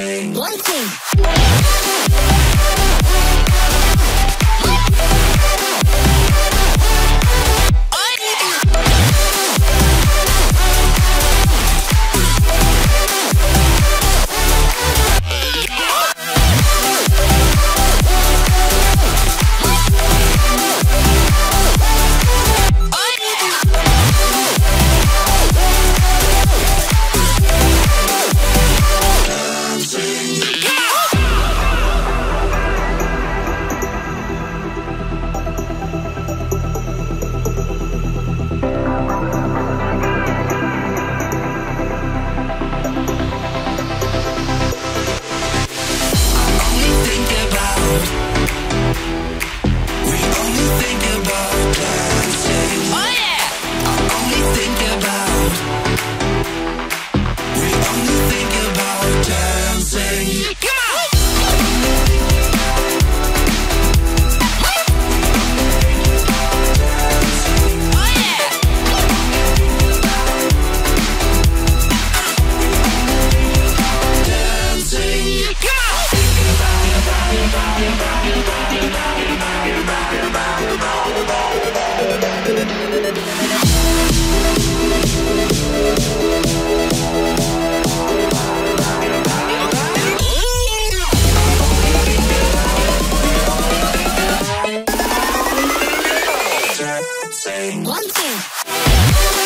Lighting. say one thing.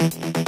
Bye.